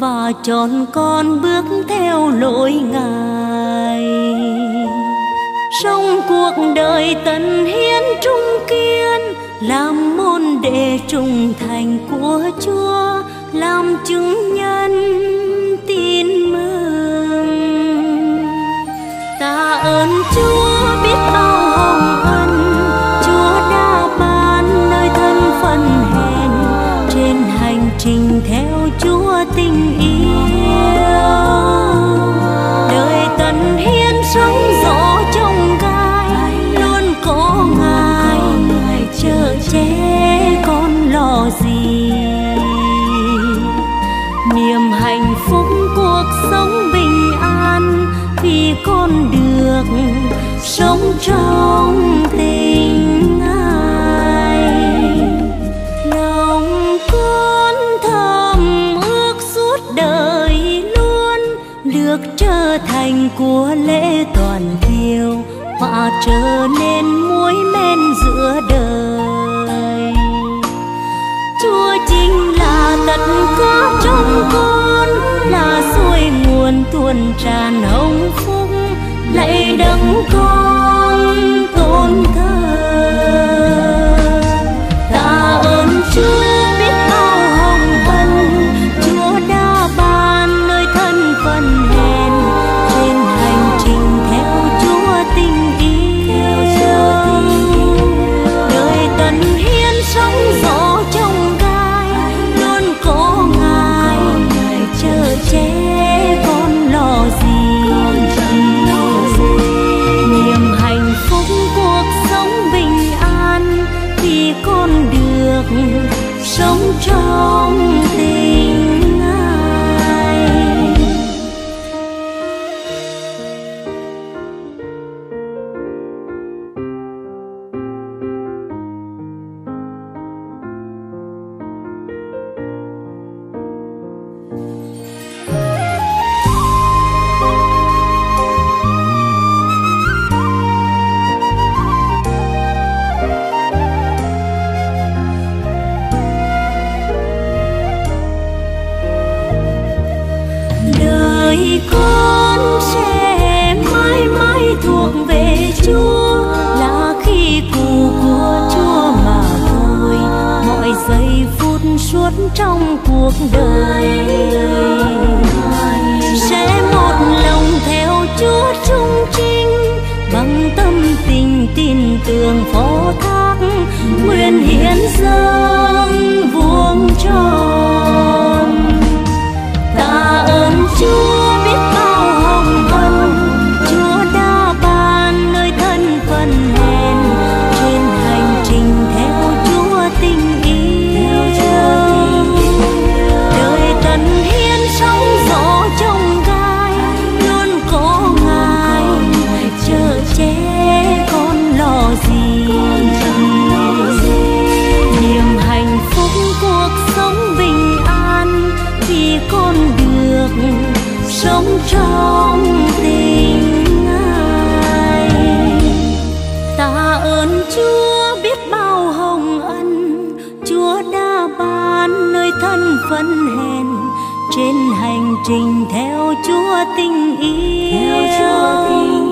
và chọn con bước theo lối ngài. Sống cuộc đời tận hiến trung kiên, làm môn đệ trung thành của chúa, làm chứng nhân tin mừng. Ta ơn chúa biết bao hồng ân, chúa đã ban nơi thân phận hèn, trên hành trình theo tình yêu. Đời tận hiến sống gió trong gai, luôn có ngài, chờ che con lo gì. Niềm hạnh phúc cuộc sống bình an, vì con được sống trong thành của lễ toàn thiêu và trở nên muối men giữa đời. Chúa chính là tất cả trong con, là suối nguồn tuôn tràn hồng phúc, lạy đấng con. Đời con sẽ mãi mãi thuộc về Chúa là khi cụ của Chúa mà thôi, mọi giây phút suốt trong cuộc đời sẽ một lòng theo Chúa trung trinh, bằng tâm tình tin tưởng phó thác, nguyện hiến dâng vuông cho. gì niềm hạnh phúc cuộc sống bình an khi con được sống trong tình ngài ta ơn chúa biết bao hồng ân chúa đã ban nơi thân phận hèn trên hành trình theo chúa tình yêu theo chúa tình